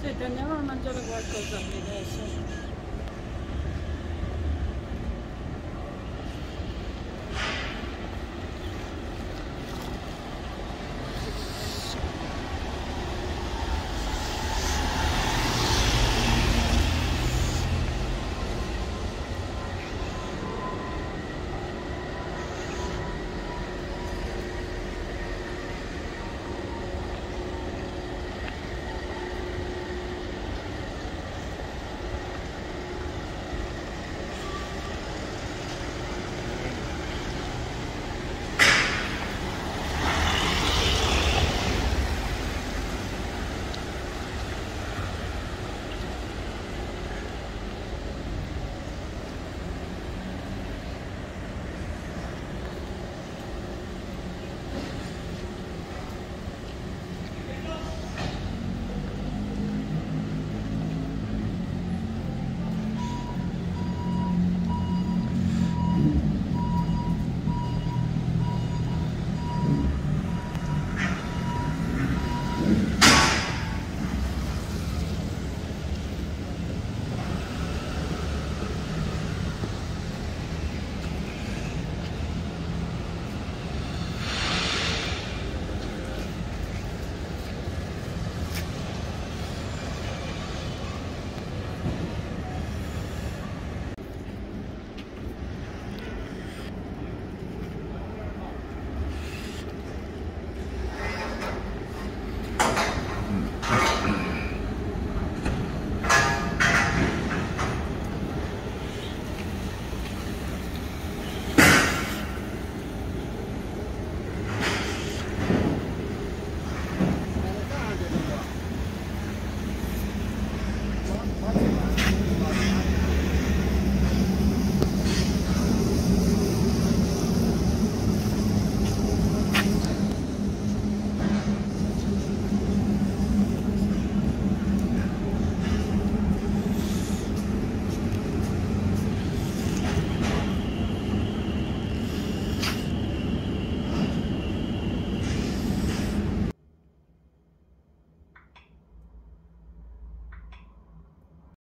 Prendiamo a mangiare qualcosa qui adesso.